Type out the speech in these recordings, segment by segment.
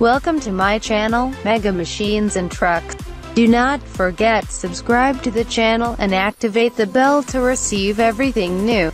Welcome to my channel, Mega Machines and Trucks. Do not forget subscribe to the channel and activate the bell to receive everything new.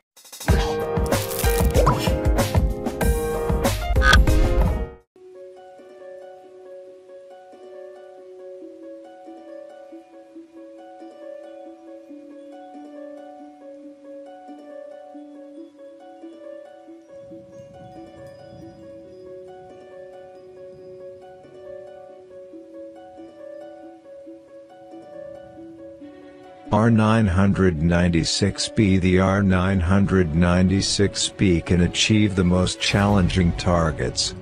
R996B The R996B can achieve the most challenging targets.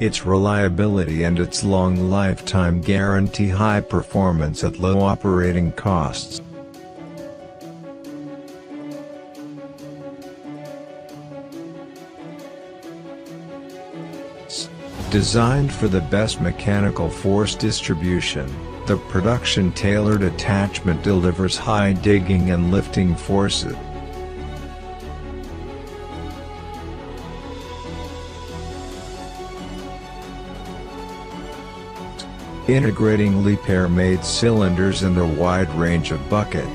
Its reliability and its long lifetime guarantee high performance at low operating costs. Designed for the best mechanical force distribution, the production-tailored attachment delivers high digging and lifting forces. Integrating Liebherr-made cylinders in a wide range of bucket,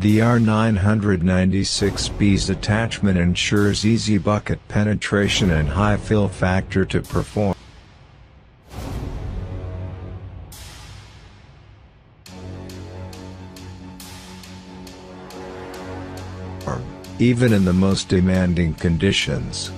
The R996B's attachment ensures easy bucket penetration and high fill factor to perform. Even in the most demanding conditions.